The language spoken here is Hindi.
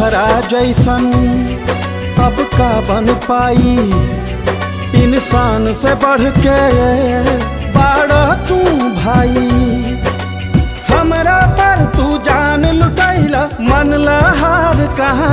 तोहरा जैसन अब का बन पाई। इंसान से बढ़ के बाड़ तू भाई। हमारा पर तू जान लुटैला मन लहार